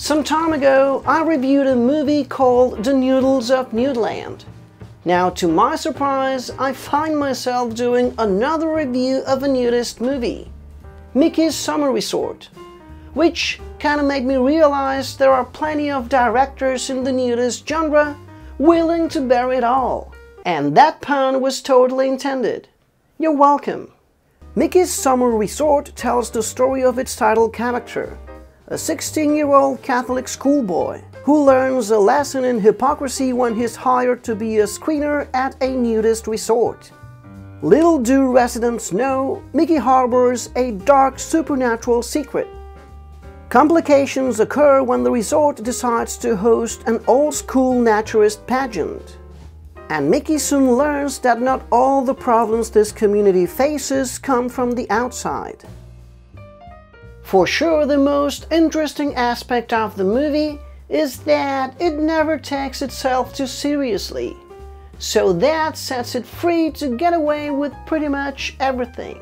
Some time ago, I reviewed a movie called The Nudels of Nudeland. Now, to my surprise, I find myself doing another review of a nudist movie, Micky's Summer Resort, which kinda made me realize there are plenty of directors in the nudist genre willing to bare it all. And that pun was totally intended. You're welcome. Micky's Summer Resort tells the story of its title character, a 16-year-old Catholic schoolboy who learns a lesson in hypocrisy when he's hired to be a screener at a nudist resort. Little do residents know, Micky harbors a dark supernatural secret. Complications occur when the resort decides to host an old-school naturist pageant. And Micky soon learns that not all the problems this community faces come from the outside. For sure, the most interesting aspect of the movie is that it never takes itself too seriously. So that sets it free to get away with pretty much everything.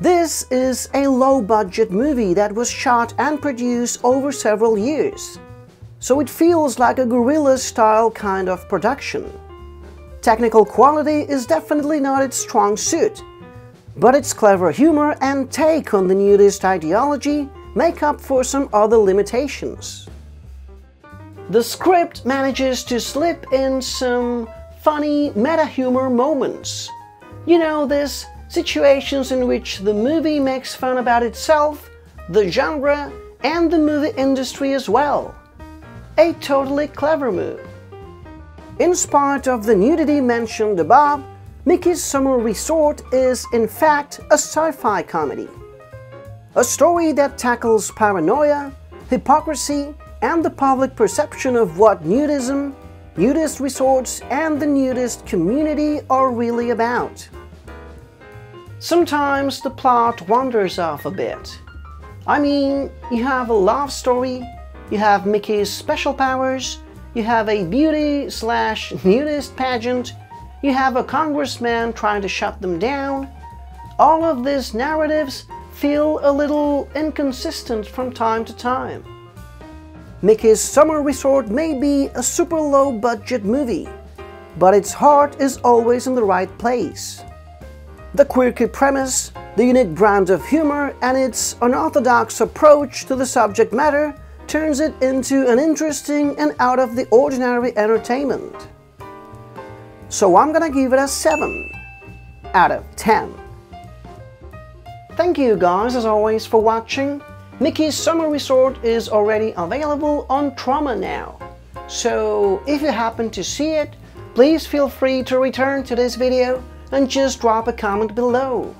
This is a low-budget movie that was shot and produced over several years. So it feels like a guerrilla-style kind of production. Technical quality is definitely not its strong suit, but its clever humor and take on the nudist ideology make up for some other limitations. The script manages to slip in some funny meta-humor moments. You know, these situations in which the movie makes fun about itself, the genre, and the movie industry as well. A totally clever move. In spite of the nudity mentioned above, Micky's Summer Resort is, in fact, a sci-fi comedy. A story that tackles paranoia, hypocrisy, and the public perception of what nudism, nudist resorts, and the nudist community are really about. Sometimes the plot wanders off a bit. I mean, you have a love story, you have Micky's special powers, you have a beauty slash nudist pageant, you have a congressman trying to shut them down. All of these narratives feel a little inconsistent from time to time. Micky's Summer Resort may be a super low budget movie, but its heart is always in the right place. The quirky premise, the unique brand of humor, and its unorthodox approach to the subject matter turns it into an interesting and out of the ordinary entertainment. So I'm gonna give it a 7 out of 10. Thank you guys as always for watching. Micky's Summer Resort is already available on Troma now. So if you happen to see it, please feel free to return to this video and just drop a comment below.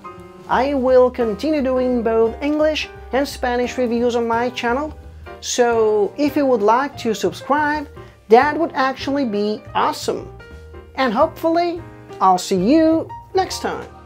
I will continue doing both English and Spanish reviews on my channel, so if you would like to subscribe, that would actually be awesome and hopefully I'll see you next time.